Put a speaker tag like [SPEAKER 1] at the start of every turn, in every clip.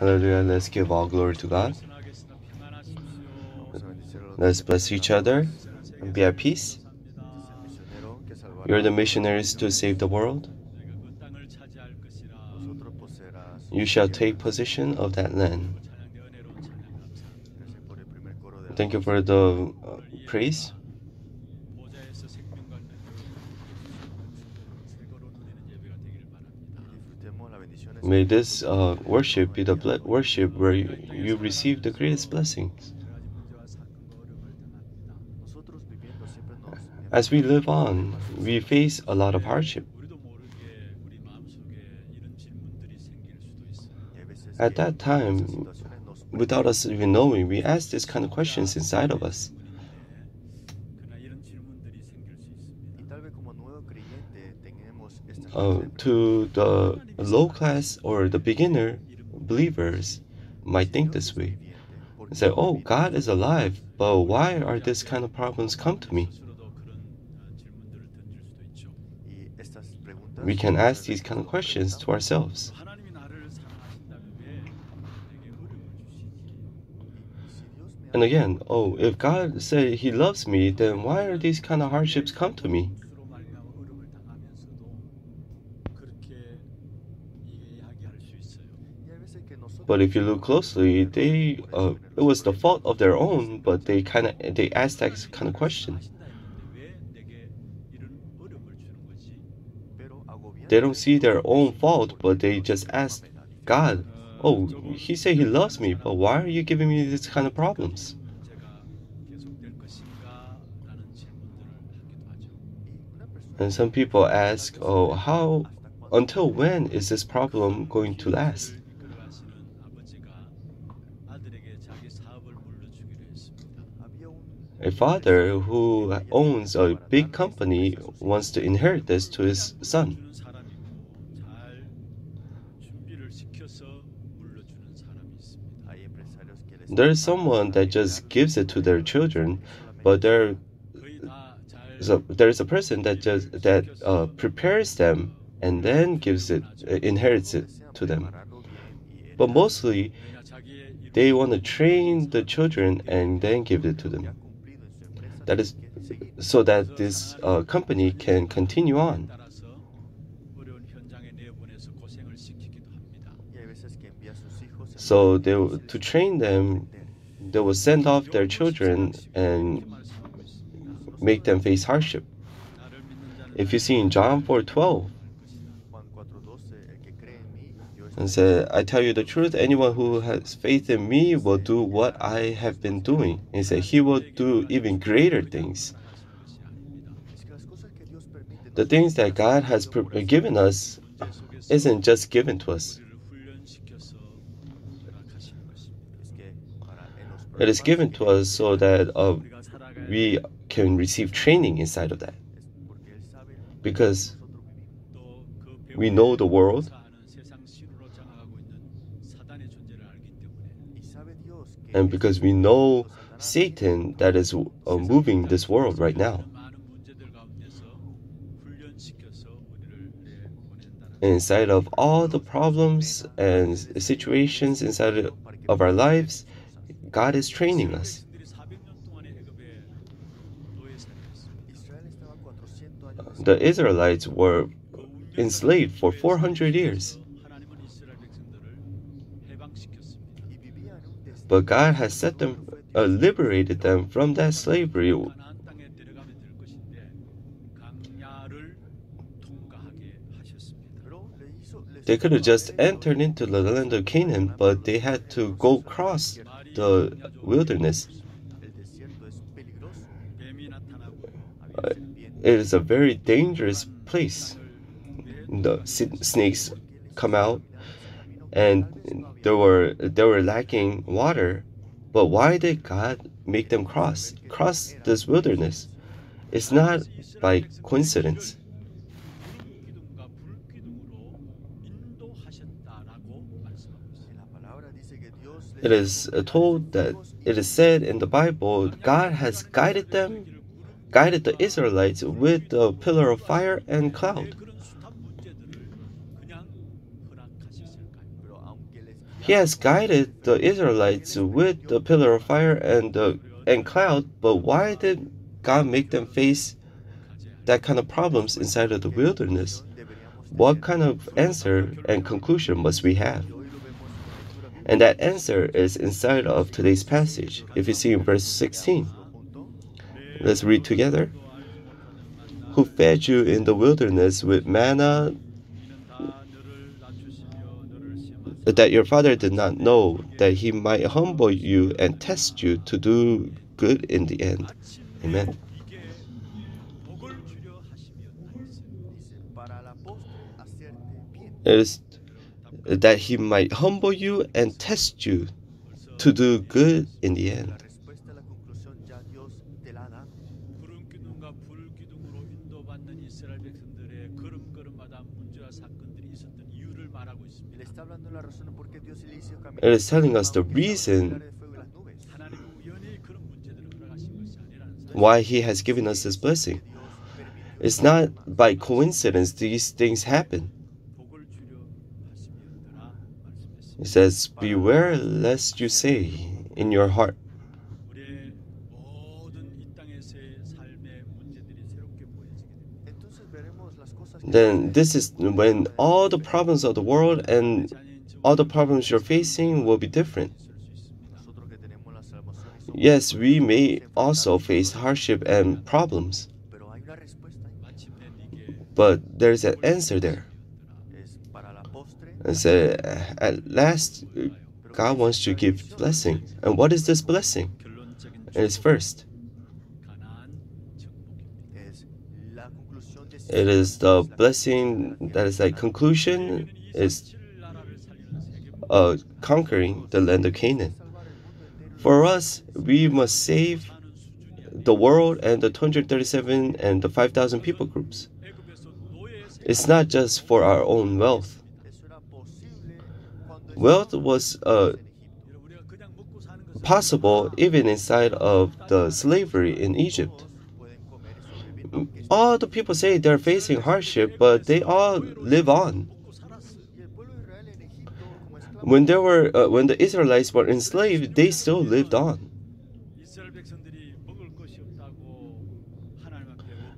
[SPEAKER 1] Hallelujah. Let's give all glory to God. Let's bless each other and be at peace. You're the missionaries to save the world. You shall take possession of that land. Thank you for the uh, praise. May this uh, worship be the worship where you, you receive the greatest blessings. As we live on, we face a lot of hardship. At that time, without us even knowing, we ask these kind of questions inside of us. Uh, to the low class or the beginner believers might think this way and say, Oh, God is alive, but why are these kind of problems come to me? We can ask these kind of questions to ourselves. And again, oh, if God said He loves me, then why are these kind of hardships come to me? But if you look closely, they uh, it was the fault of their own, but they kind of they asked that kind of question. They don't see their own fault, but they just ask God, "Oh, He said He loves me, but why are you giving me these kind of problems?" And some people ask, "Oh, how? Until when is this problem going to last?" A father who owns a big company wants to inherit this to his son. There is someone that just gives it to their children, but there is a, there is a person that just that uh, prepares them and then gives it uh, inherits it to them. But mostly, they want to train the children and then give it to them. That is so that this uh, company can continue on. So they to train them, they will send off their children and make them face hardship. If you see in John 4:12, and said, I tell you the truth, anyone who has faith in me will do what I have been doing. He said, He will do even greater things. The things that God has given us isn't just given to us. It is given to us so that uh, we can receive training inside of that. Because we know the world, and because we know Satan that is uh, moving this world right now. Inside of all the problems and situations inside of our lives, God is training us. The Israelites were enslaved for 400 years. But God has set them, uh, liberated them from that slavery. They could have just entered into the land of Canaan, but they had to go across the wilderness. Uh, it is a very dangerous place. The snakes come out and they were they were lacking water. But why did God make them cross cross this wilderness? It's not by coincidence. It is told that it is said in the Bible God has guided them, guided the Israelites with the pillar of fire and cloud. He has guided the Israelites with the pillar of fire and the and cloud, but why did God make them face that kind of problems inside of the wilderness? What kind of answer and conclusion must we have? And that answer is inside of today's passage. If you see in verse 16, let's read together. Who fed you in the wilderness with manna that your father did not know, that he might humble you and test you to do good in the end. Amen. It is that he might humble you and test you to do good in the end. It is telling us the reason why He has given us this blessing. It's not by coincidence these things happen. It says, Beware lest you say in your heart, then this is when all the problems of the world and all the problems you're facing will be different. Yes, we may also face hardship and problems, but there's an answer there. And so at last, God wants to give blessing. And what is this blessing? It is first. It is the blessing that is like conclusion is uh, conquering the land of Canaan. For us, we must save the world and the 237 and the 5,000 people groups. It's not just for our own wealth. Wealth was uh, possible even inside of the slavery in Egypt. All the people say they're facing hardship, but they all live on. When there were uh, when the Israelites were enslaved, they still lived on.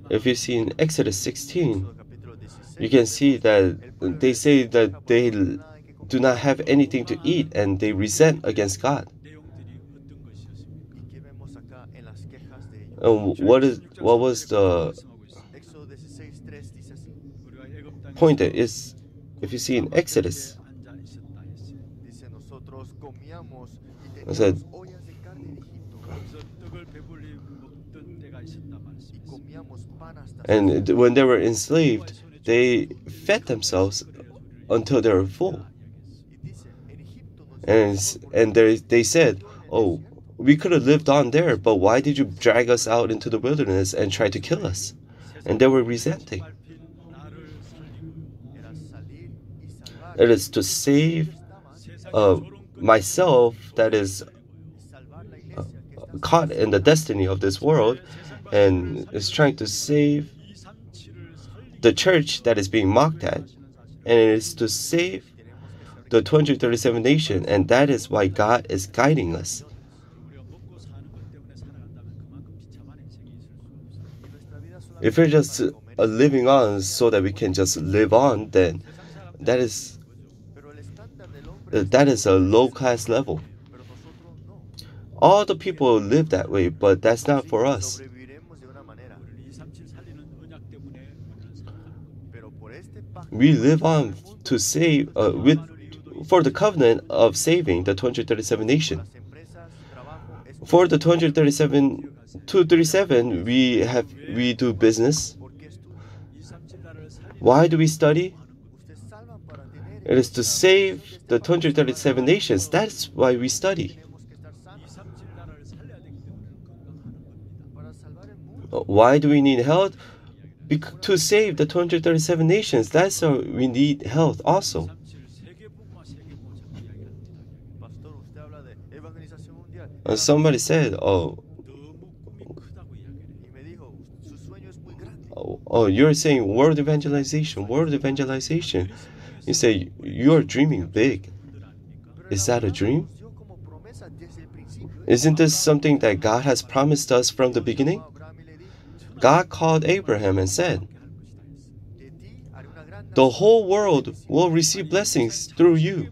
[SPEAKER 1] If you see in Exodus 16, you can see that they say that they do not have anything to eat and they resent against God. And what is what was the point is if you see in Exodus I said, and when they were enslaved, they fed themselves until they were full. And, and they, they said, Oh, we could have lived on there, but why did you drag us out into the wilderness and try to kill us? And they were resenting. It is to save uh, myself that is uh, caught in the destiny of this world and is trying to save the church that is being mocked at. And it is to save the 237 nation, and that is why God is guiding us. If we're just uh, living on so that we can just live on, then that is that is a low class level. All the people live that way, but that's not for us. We live on to save uh, with for the covenant of saving the 237 nation. For the 237 237 we have we do business. Why do we study? It is to save the 237 nations. That's why we study. Uh, why do we need health? Bec to save the 237 nations. That's why we need health also. And somebody said, oh, oh, oh, you're saying world evangelization, world evangelization. You say you're dreaming big. Is that a dream? Isn't this something that God has promised us from the beginning? God called Abraham and said, The whole world will receive blessings through you.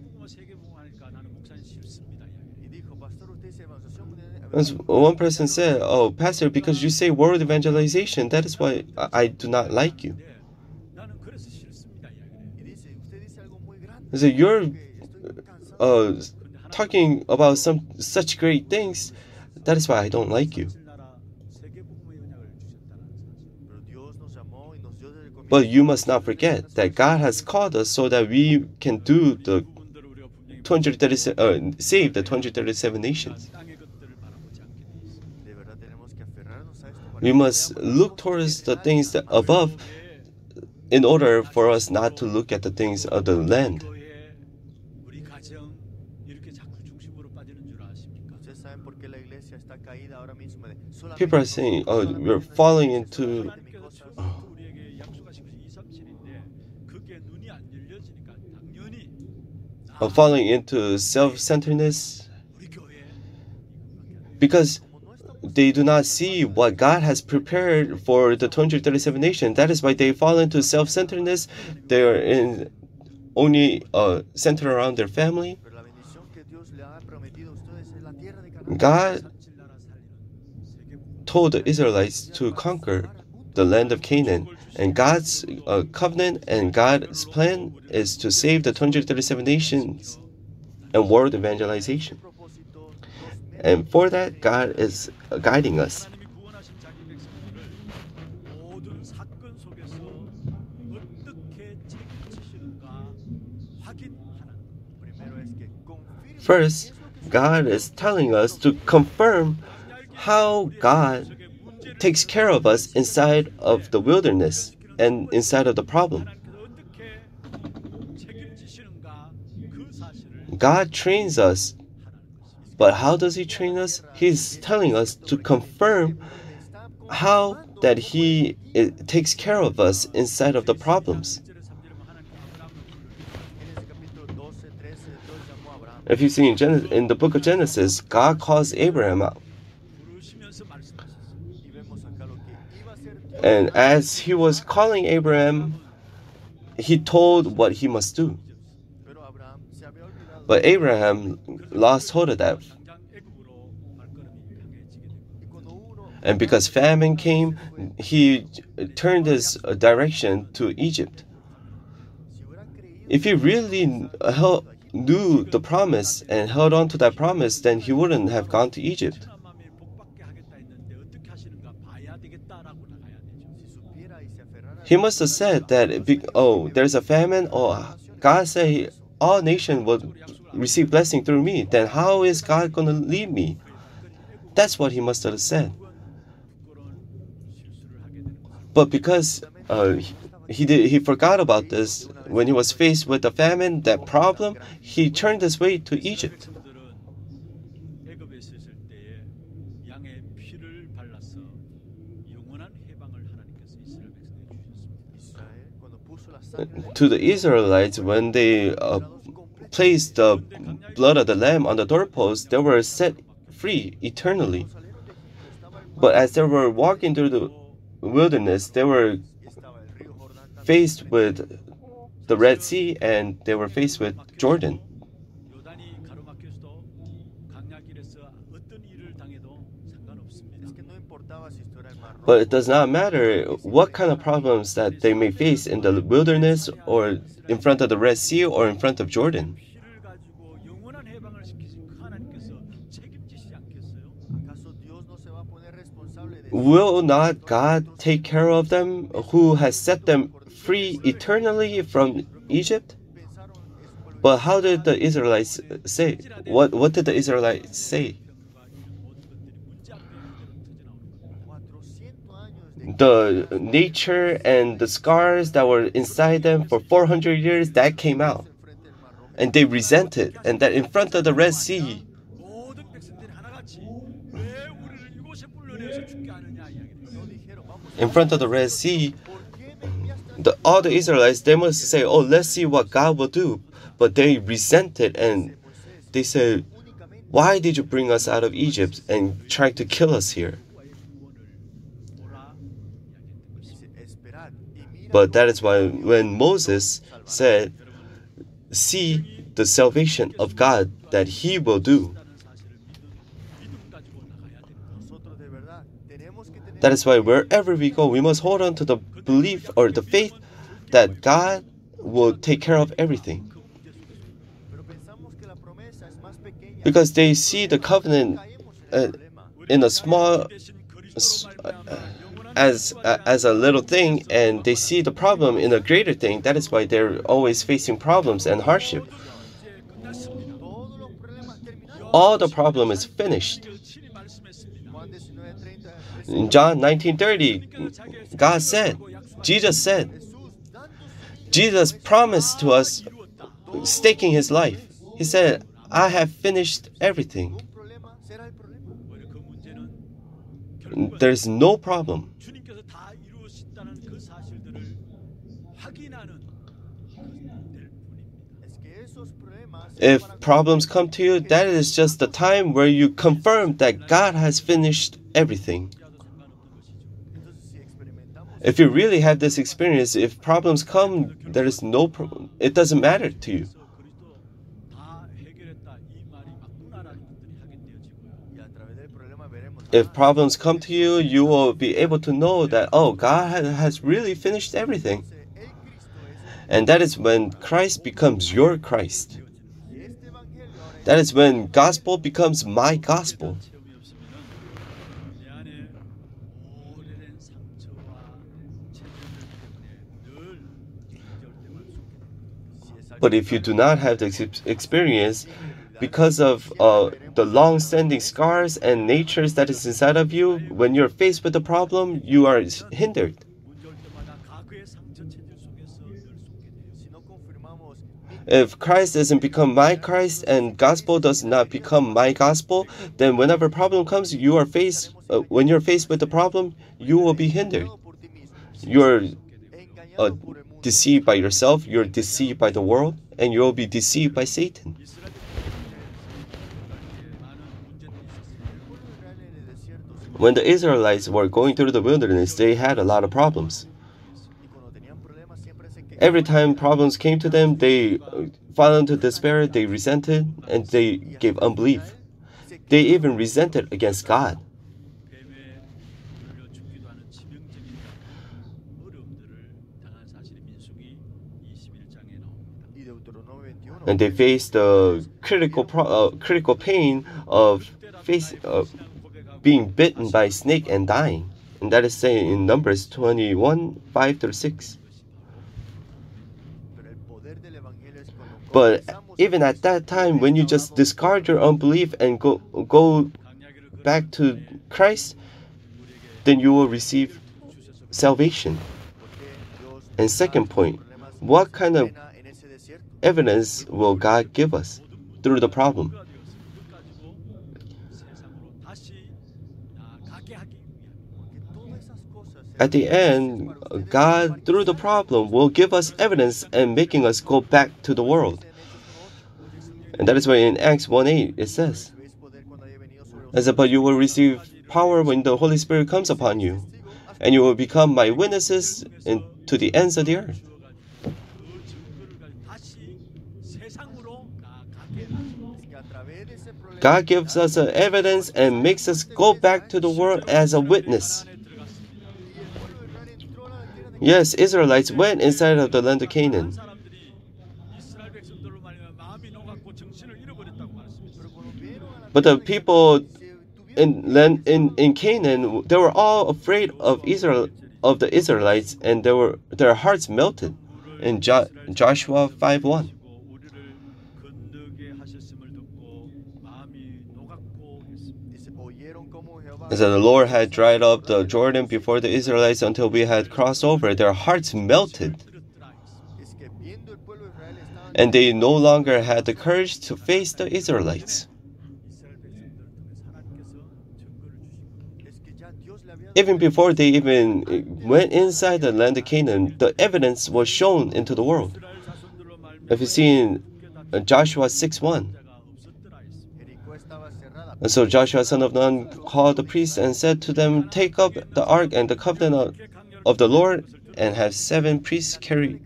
[SPEAKER 1] As one person said, Oh, Pastor, because you say world evangelization, that is why I I do not like you. Said, You're uh, talking about some such great things. That is why I don't like you. But you must not forget that God has called us so that we can do the 237, uh, save the 237 nations. We must look towards the things above in order for us not to look at the things of the land. People are saying, oh, we're falling into. Oh. uh, falling into self centeredness because they do not see what God has prepared for the 237 nations. That is why they fall into self centeredness. They are in only uh, centered around their family. God told the Israelites to conquer the land of Canaan. And God's uh, covenant and God's plan is to save the 237 nations and world evangelization. And for that, God is guiding us. First, God is telling us to confirm how God takes care of us inside of the wilderness and inside of the problem. God trains us, but how does He train us? He's telling us to confirm how that He eh, takes care of us inside of the problems. If you see in, Genesis, in the book of Genesis, God calls Abraham out. And as he was calling Abraham, he told what he must do. But Abraham lost hold of that. And because famine came, he turned his direction to Egypt. If he really held, knew the promise and held on to that promise, then he wouldn't have gone to Egypt. He must have said that, oh, there's a famine, or God said all nations will receive blessing through me. Then how is God going to lead me? That's what he must have said. But because uh, he did, he forgot about this when he was faced with the famine, that problem, he turned his way to Egypt. To the Israelites when they uh, placed the blood of the lamb on the doorpost, they were set free eternally. But as they were walking through the wilderness, they were faced with the Red Sea and they were faced with Jordan. But it does not matter what kind of problems that they may face in the wilderness or in front of the Red Sea or in front of Jordan. Will not God take care of them who has set them free eternally from Egypt? But how did the Israelites say? What, what did the Israelites say? The nature and the scars that were inside them for 400 years that came out and they resented and that in front of the red sea in front of the red sea the, all the israelites they must say oh let's see what god will do but they resented and they said, Why did you bring us out of Egypt and try to kill us here? But that is why when Moses said, See the salvation of God that He will do. That is why wherever we go, we must hold on to the belief or the faith that God will take care of everything. Because they see the covenant uh, in a small, uh, as uh, as a little thing, and they see the problem in a greater thing. That is why they're always facing problems and hardship. All the problem is finished. In John 19:30, God said, Jesus said, Jesus promised to us staking his life. He said, I have finished everything. There's no problem. If problems come to you, that is just the time where you confirm that God has finished everything. If you really have this experience, if problems come, there is no problem. It doesn't matter to you. If problems come to you, you will be able to know that, oh, God has really finished everything. And that is when Christ becomes your Christ. That is when gospel becomes my gospel. But if you do not have the experience, because of uh, the long-standing scars and natures that is inside of you, when you're faced with a problem, you are hindered. If Christ doesn't become my Christ and gospel does not become my gospel, then whenever problem comes, you are faced. Uh, when you're faced with the problem, you will be hindered. You're uh, deceived by yourself, you're deceived by the world, and you'll be deceived by Satan. When the Israelites were going through the wilderness, they had a lot of problems. Every time problems came to them, they fell into despair, they resented, and they gave unbelief. They even resented against God. and they faced the critical pro- uh, critical pain of face uh, being bitten by a snake and dying, and that is saying in Numbers 21 5 through 6. But even at that time, when you just discard your unbelief and go go back to Christ, then you will receive salvation. And second point, what kind of evidence will God give us through the problem? At the end, God, through the problem, will give us evidence and making us go back to the world. And that is why in Acts 1 8 it says, As but you will receive power when the Holy Spirit comes upon you, and you will become my witnesses in, to the ends of the earth. God gives us evidence and makes us go back to the world as a witness. Yes, Israelites went inside of the land of Canaan. But the people in land in, in Canaan, they were all afraid of Israel of the Israelites, and they were their hearts melted. In jo- Joshua 5:1. And so the Lord had dried up the Jordan before the Israelites until we had crossed over. Their hearts melted. And they no longer had the courage to face the Israelites. Even before they even went inside the land of Canaan, the evidence was shown into the world. If you see in Joshua 6 1, And so Joshua son of Nun called the priests and said to them, Take up the ark and the covenant of the Lord, and have seven priests carry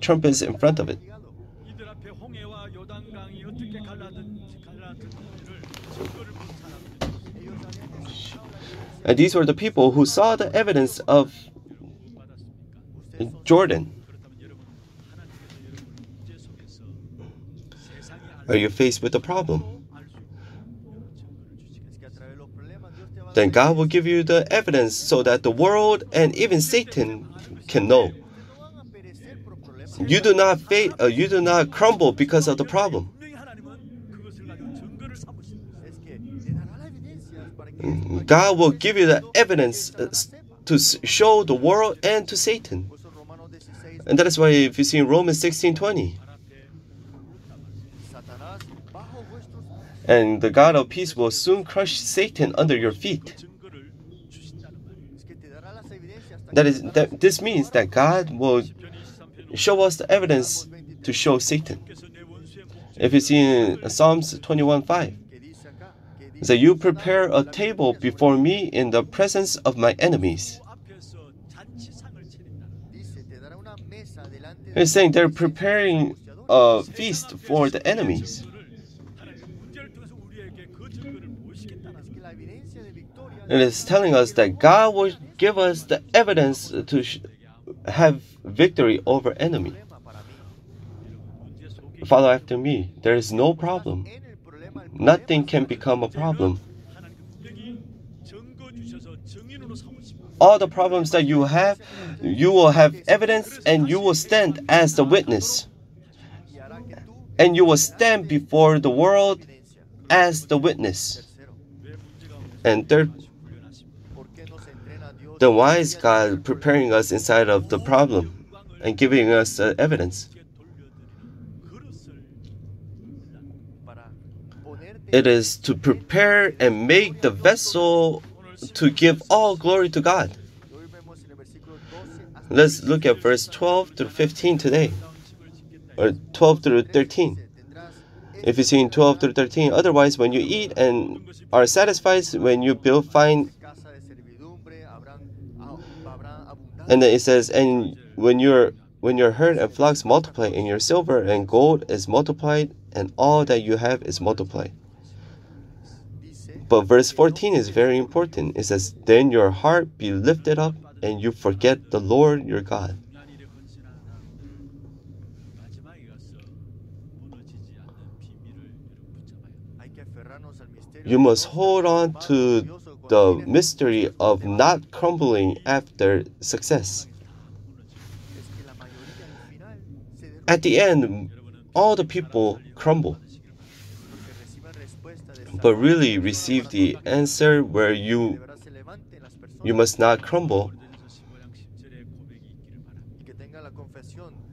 [SPEAKER 1] trumpets in front of it. And these were the people who saw the evidence of Jordan. Are you faced with a problem? Then God will give you the evidence so that the world and even Satan can know. You do not fade, uh, you do not crumble because of the problem. God will give you the evidence uh, to show the world and to Satan. And that is why if you see in Romans 16 20, and the God of peace will soon crush Satan under your feet. That is that this means that God will show us the evidence to show Satan. If you see in Psalms 21 5, that you prepare a table before me in the presence of my enemies. He's saying they're preparing a feast for the enemies. It is telling us that God will give us the evidence to have victory over enemy. Follow after me. There is no problem. Nothing can become a problem. All the problems that you have, you will have evidence and you will stand as the witness. And you will stand before the world as the witness. And third, then why is God preparing us inside of the problem and giving us uh, evidence? It is to prepare and make the vessel to give all glory to God. Let's look at verse 12 through 15 today, or 12 through 13. If you see in 12 through 13, otherwise, when you eat and are satisfied, when you build fine And then it says, and when your when your herd and flocks multiply, and your silver and gold is multiplied, and all that you have is multiplied. But verse 14 is very important. It says, Then your heart be lifted up, and you forget the Lord your God. You must hold on to the mystery of not crumbling after success. At the end, all the people crumble, but really receive the answer where you you must not crumble.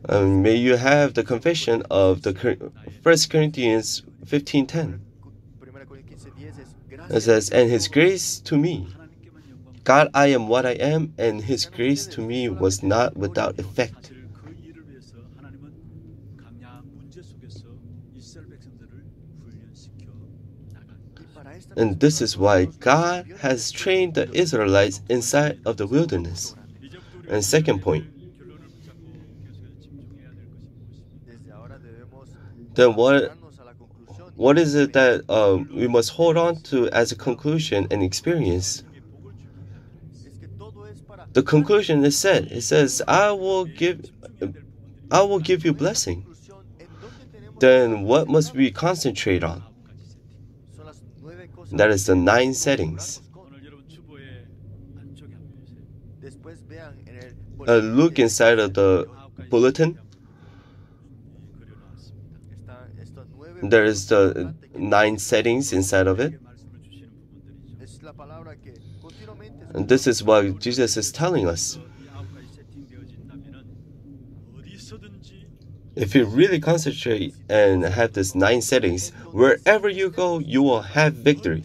[SPEAKER 1] Um, may you have the confession of the First Corinthians 15:10. It says, And His grace to me. God, I am what I am, and His grace to me was not without effect. And this is why God has trained the Israelites inside of the wilderness. And second point, then what what is it that uh, we must hold on to as a conclusion and experience? The conclusion is said. It says, "I will give, I will give you blessing." Then what must we concentrate on? That is the nine settings. Uh, look inside of the bulletin. There is the nine settings inside of it. And this is what Jesus is telling us. If you really concentrate and have these nine settings, wherever you go, you will have victory.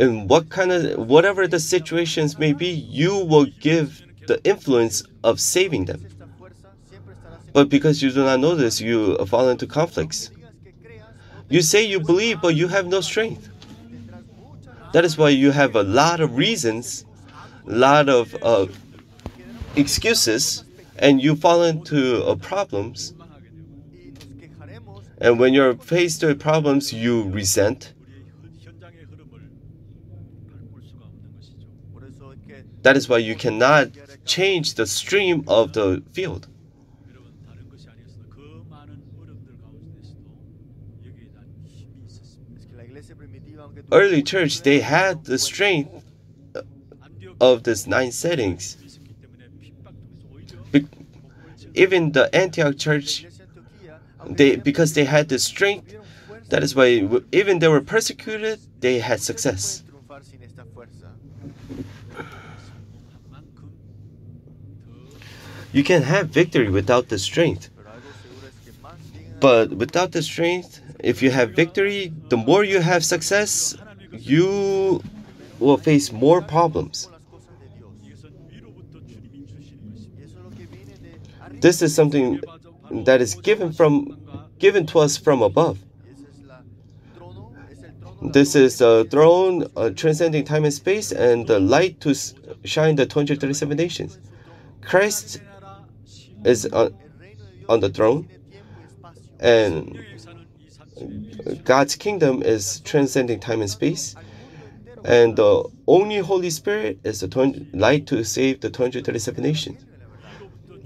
[SPEAKER 1] In what kind of whatever the situations may be, you will give the influence of saving them. But because you do not know this, you fall into conflicts. You say you believe, but you have no strength. That is why you have a lot of reasons, a lot of uh, excuses, and you fall into uh, problems. And when you're faced with problems, you resent. That is why you cannot change the stream of the field. Early church, they had the strength of these nine settings. Be- even the Antioch church, they because they had the strength, that is why even they were persecuted, they had success. You can have victory without the strength. But without the strength, if you have victory, the more you have success, you will face more problems. This is something that is given from given to us from above. This is a throne uh, transcending time and space and the light to shine the 237 nations. Christ is on, on the throne, and God's kingdom is transcending time and space. And the only Holy Spirit is the light to save the 237 nations.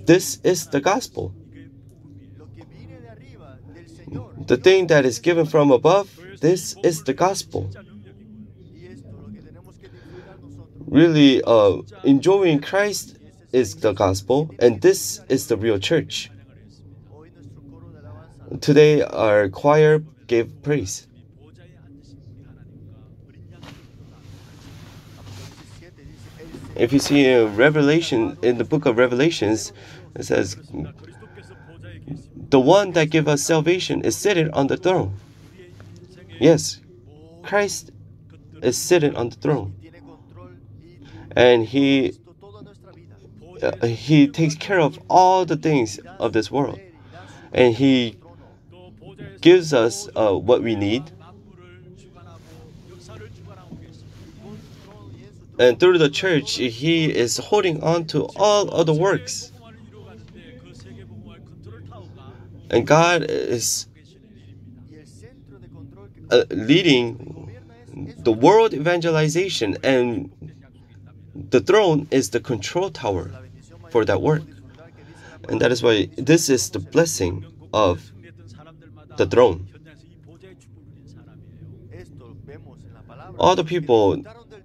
[SPEAKER 1] This is the gospel. The thing that is given from above, this is the gospel. Really, uh, enjoying Christ is the gospel, and this is the real church. Today, our choir gave praise. If you see in Revelation, in the book of Revelations, it says, The one that gives us salvation is seated on the throne. Yes, Christ is sitting on the throne. And he uh, he takes care of all the things of this world. And he gives us uh, what we need. And through the church, he is holding on to all of the works. And God is uh, leading the world evangelization, and the throne is the control tower for that work. And that is why this is the blessing of the throne. All the people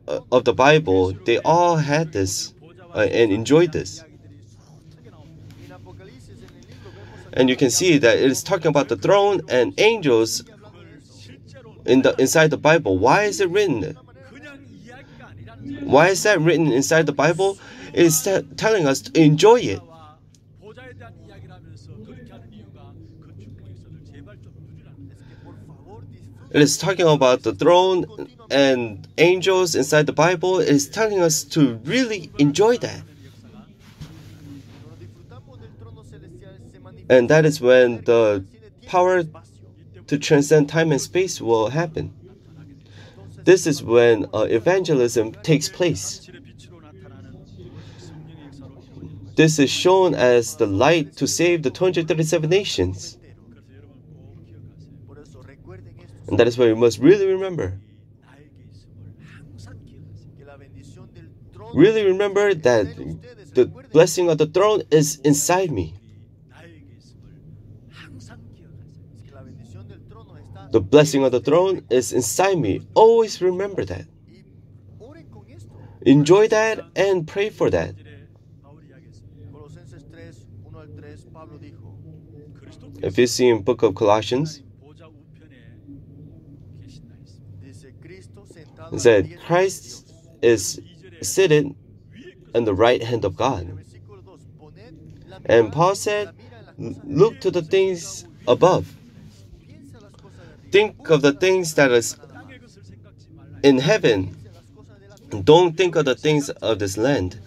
[SPEAKER 1] uh, of the Bible, they all had this uh, and enjoyed this. And you can see that it is talking about the throne and angels in the inside the Bible. Why is it written? Why is that written inside the Bible? Is telling us to enjoy it. It is talking about the throne and angels inside the Bible. It is telling us to really enjoy that. And that is when the power to transcend time and space will happen. This is when uh, evangelism takes place. This is shown as the light to save the 237 nations. And that is why we must really remember. Really remember that the blessing of the throne is inside me. The blessing of the throne is inside me. Always remember that. Enjoy that and pray for that. If you see in book of Colossians, it said Christ is seated on the right hand of God. And Paul said, look to the things above. Think of the things that is in heaven. Don't think of the things of this land.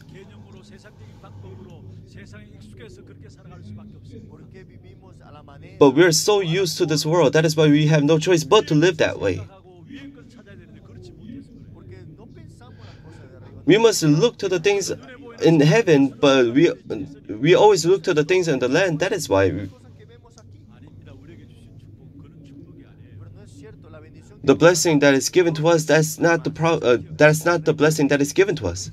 [SPEAKER 1] But we're so used to this world. That is why we have no choice but to live that way. We must look to the things in heaven, but we we always look to the things in the land. That is why the blessing that is given to us that's not the pro, uh, that's not the blessing that is given to us.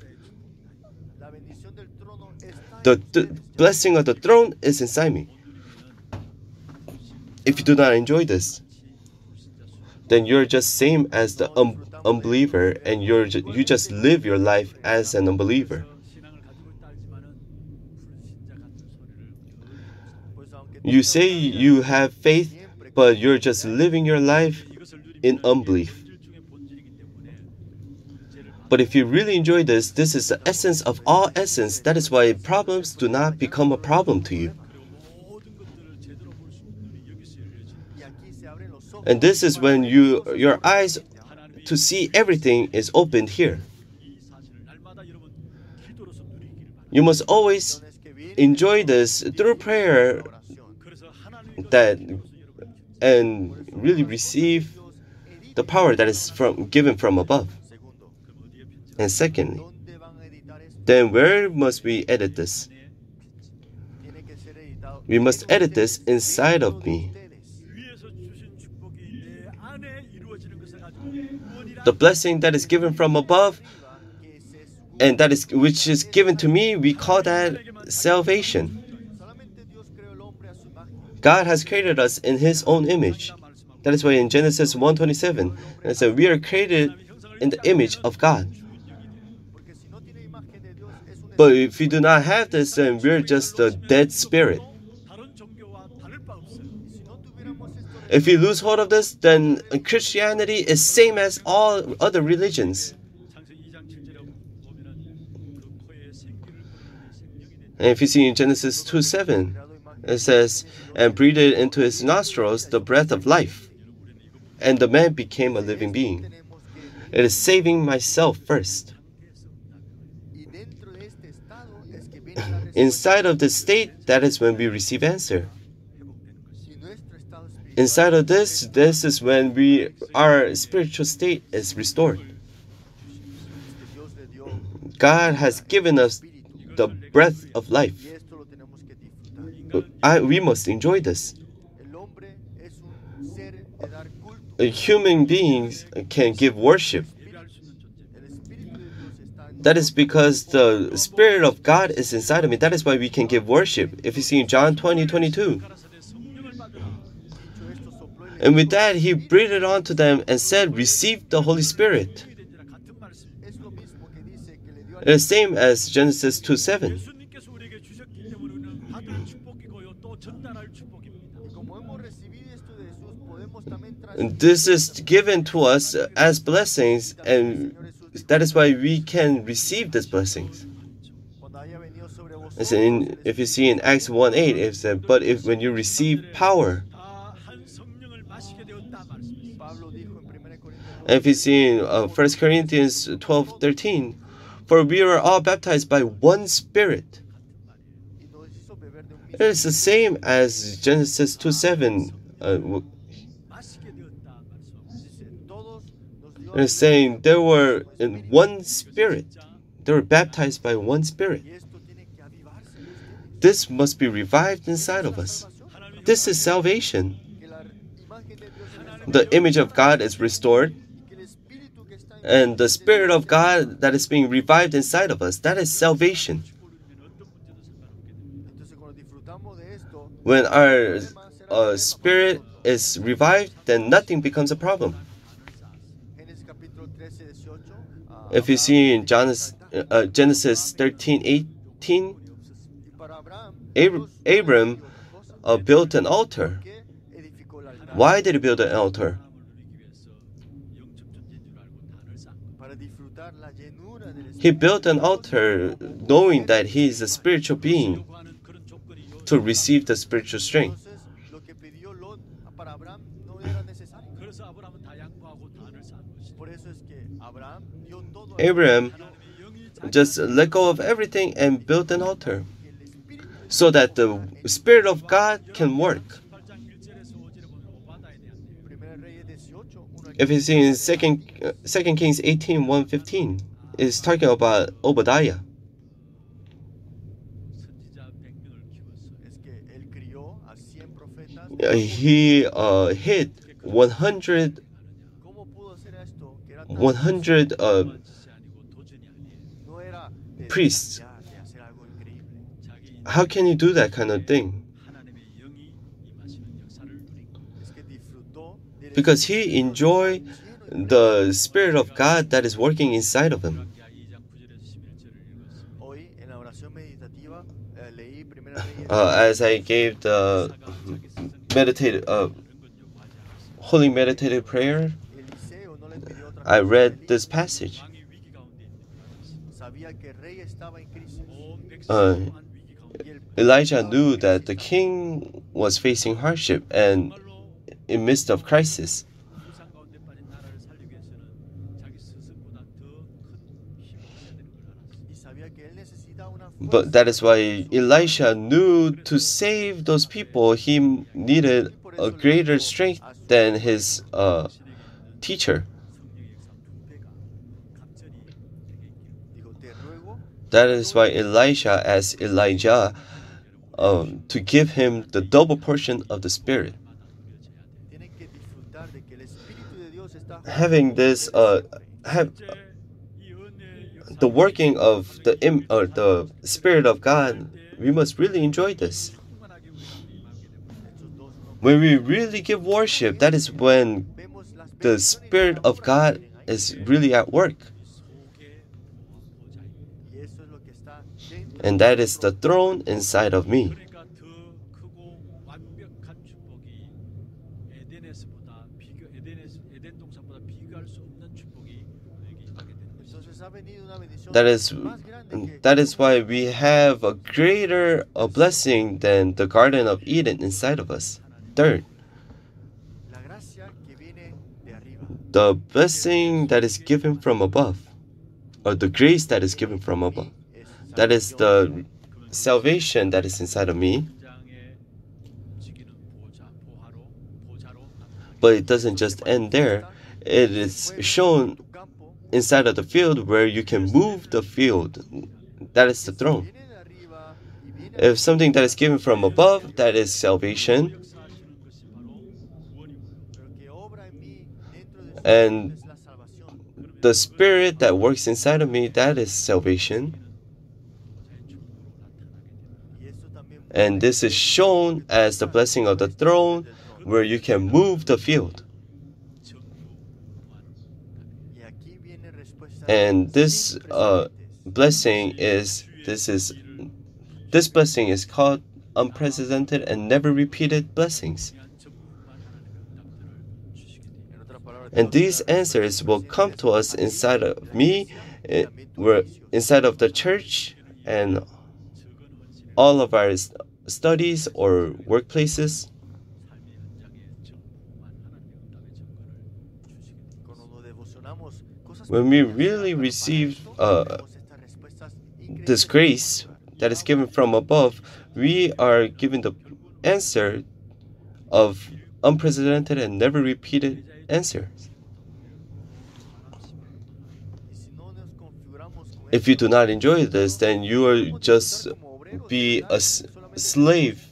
[SPEAKER 1] The, the blessing of the throne is inside me. If you do not enjoy this, then you're just same as the un- unbeliever, and you're ju- you just live your life as an unbeliever. You say you have faith, but you're just living your life in unbelief. But if you really enjoy this, this is the essence of all essence. That is why problems do not become a problem to you. And this is when you your eyes to see everything is opened here. You must always enjoy this through prayer that and really receive the power that is from given from above. And secondly, then where must we edit this? We must edit this inside of me. The blessing that is given from above and that is which is given to me, we call that salvation. God has created us in his own image. That is why in Genesis 1:27 it says we are created in the image of God. But if we do not have this, then we're just a dead spirit. If we lose hold of this, then Christianity is same as all other religions. And if you see in Genesis 2 7, it says, and breathed into his nostrils the breath of life, and the man became a living being. It is saving myself first. Inside of the state, that is when we receive answer. Inside of this, this is when we our spiritual state is restored. God has given us the breath of life. I, we must enjoy this. Human beings can give worship. That is because the Spirit of God is inside of me. That is why we can give worship. If you see in John 20 22. And with that, he breathed onto them and said, Receive the Holy Spirit. The same as Genesis 2 7. This is given to us as blessings, and that is why we can receive these blessings. In, if you see in Acts 1 8, it said, But if when you receive power, if you see in uh, 1 Corinthians 12 13, for we are all baptized by one Spirit. It is the same as Genesis 2 7. Uh, it is saying they were in one Spirit. They were baptized by one Spirit. This must be revived inside of us. This is salvation. The image of God is restored and the Spirit of God that is being revived inside of us. That is salvation. When our uh, spirit is revived, then nothing becomes a problem. If you see in Genesis, uh, Genesis 13 18, Ab- Abram uh, built an altar. Why did he build an altar? He built an altar knowing that he is a spiritual being to receive the spiritual strength. Abraham just let go of everything and built an altar. so that the Spirit of God can work. If you see in Second uh, Second Kings 18, 1, 15, it's talking about Obadiah. He uh, hit 100, 100 uh, priests. How can you do that kind of thing? Because he enjoyed the Spirit of God that is working inside of him. Uh, as I gave the meditative, uh, holy meditative prayer, I read this passage. Uh, Elijah knew that the king was facing hardship and in midst of crisis. But that is why Elisha knew to save those people, he needed a greater strength than his uh, teacher. That is why Elisha asked Elijah um, to give him the double portion of the Spirit. Having this, uh, have the working of the Im- or the Spirit of God, we must really enjoy this. When we really give worship, that is when the Spirit of God is really at work. And that is the throne inside of me. That is that is why we have a greater a blessing than the Garden of Eden inside of us. Third, the blessing that is given from above, or the grace that is given from above. That is the salvation that is inside of me. But it doesn't just end there. It is shown inside of the field where you can move the field. That is the throne. If something that is given from above, that is salvation. And the spirit that works inside of me, that is salvation. And this is shown as the blessing of the throne where you can move the field. And this uh, blessing is this is this blessing is called unprecedented and never repeated blessings. And these answers will come to us inside of me, eh, inside of the church, and all of our studies or workplaces. When we really receive uh, this grace that is given from above, we are given the answer of unprecedented and never repeated answers. If you do not enjoy this, then you will just be a slave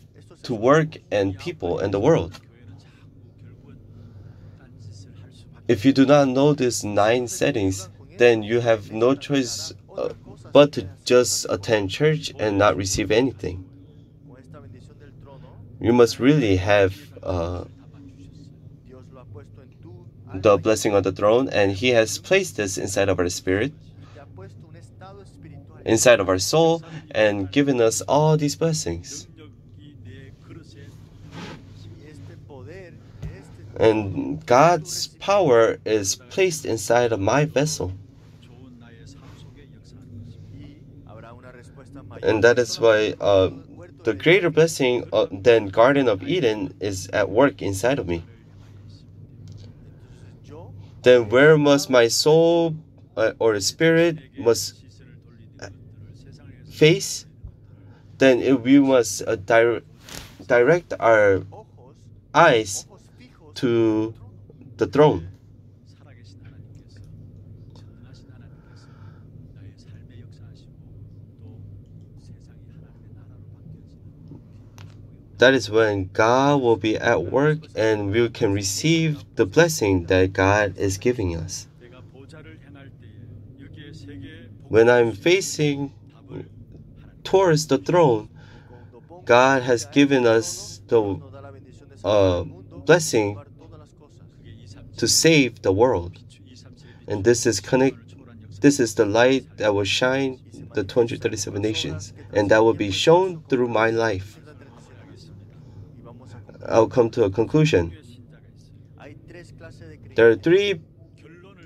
[SPEAKER 1] to work and people and the world. If you do not know these nine settings, then you have no choice uh, but to just attend church and not receive anything. You must really have uh, the blessing on the throne, and He has placed this inside of our spirit, inside of our soul, and given us all these blessings. And God's power is placed inside of my vessel. And that is why uh, the greater blessing uh, than Garden of Eden is at work inside of me. Then where must my soul uh, or spirit must face? then we must uh, dir- direct our eyes to the throne. That is when God will be at work and we can receive the blessing that God is giving us. When I'm facing towards the throne, God has given us the uh, blessing to save the world. And this is connect this is the light that will shine the 237 nations and that will be shown through my life. I'll come to a conclusion. There are three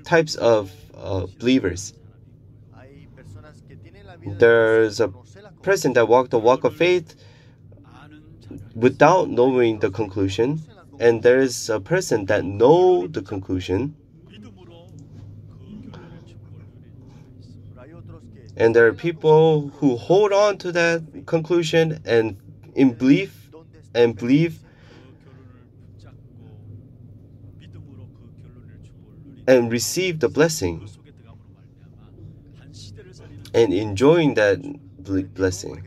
[SPEAKER 1] types of uh, believers. There's a person that walked the walk of faith without knowing the conclusion and there is a person that know the conclusion. And there are people who hold on to that conclusion and in belief and believe. And receive the blessing. And enjoying that blessing.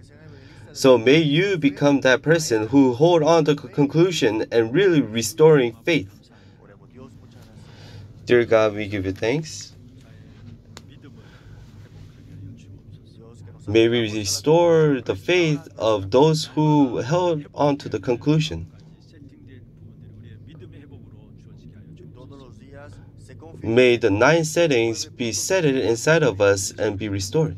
[SPEAKER 1] So may you become that person who hold on to conclusion and really restoring faith. Dear God, we give you thanks. May we restore the faith of those who held on to the conclusion. May the nine settings be settled inside of us and be restored.